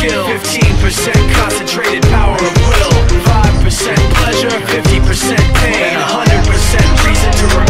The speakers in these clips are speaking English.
skill. 15% concentrated power of will. 5% pleasure, 50% pain. 100% reason to remain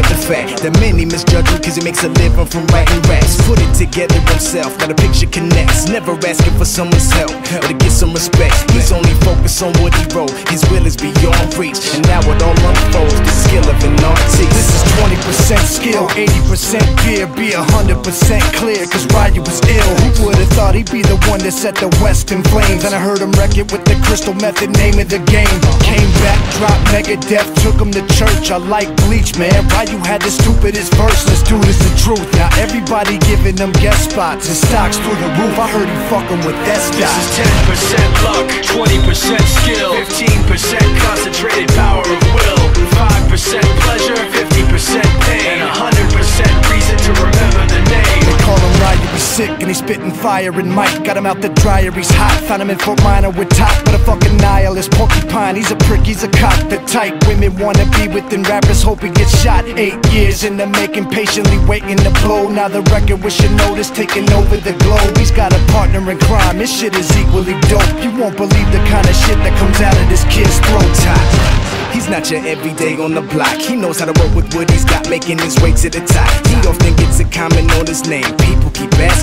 despite the fact That many misjudge him cause he makes a living from writing raps. Put it together himself, now the picture connects. Never asking for someone's help, or to get some respect. He's only focused on what he wrote, his will is beyond reach And now it all 20% skill, 80% gear, Be 100% clear, cause Ryu was ill. Who would've thought he'd be the one that set the West in flames? And I heard him wreck it with the crystal method, name of the game. Came back, dropped Megadeth, took him to church. I like Bleach, man, Ryu had the stupidest verse. Let's do this the truth. Now everybody giving them guest spots And stocks through the roof, I heard he fucking with that This is 10% luck, 20% skill 15% concentrated power of will 5% pleasure, 50% pain And 100% reason to remember the name. They call him Ryu, he's sick and he's spitting fire and Mike got him out the dryer, he's hot. Found him in Fort Minor with top, but a fucking nihilist. Porcupine, he's a prick, he's a cock. The type women wanna be within rappers Hope he gets shot. Eight years in the making, patiently waiting to blow. Now the record with notice taking over the globe. He's got a partner in crime, his shit is equally dope. You won't believe the kind of shit that comes out of this kid's throat top not your everyday on the block. He knows how to work with what he's got, making his way to the top. He often gets a comment on his name. People keep asking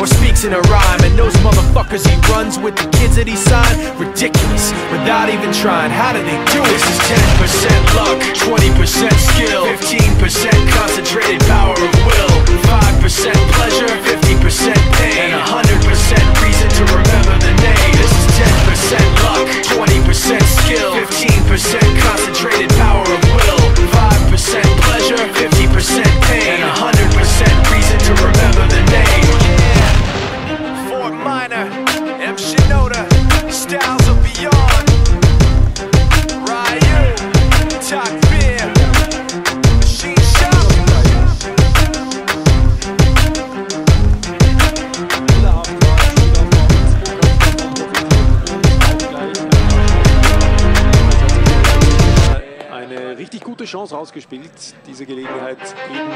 or speaks in a rhyme And those motherfuckers he runs with the kids that he signed Ridiculous, without even trying, how do they do it? This Chance rausgespielt, diese Gelegenheit eben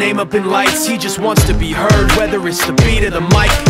name up in lights, he just wants to be heard Whether it's the beat or the mic,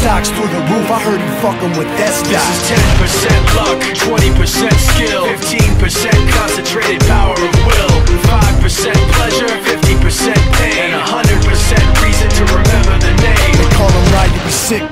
stocks through the roof. I heard he fucking with that This is 10% luck, 20% skill, 15% concentrated power of will, 5%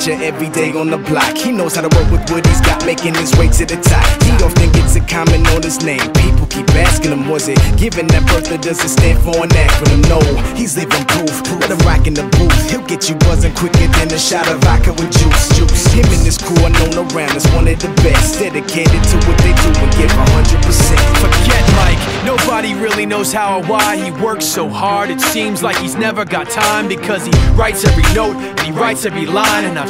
He's not your everyday on the block. He knows how to work with what he's got, making his way to the top. He often gets a comment on his name. People keep asking him, was it given that birth that doesn't stand for an acronym? No, he's living proof. Let him rock in the booth. He'll get you buzzing quicker than a shot of vodka with juice. Juice. Him and his crew are known around as one of the best. Dedicated to what they do and give 100%. Forget Mike, nobody really knows how or why he works so hard. It seems like he's never got time because he writes every note and he writes every line. And I've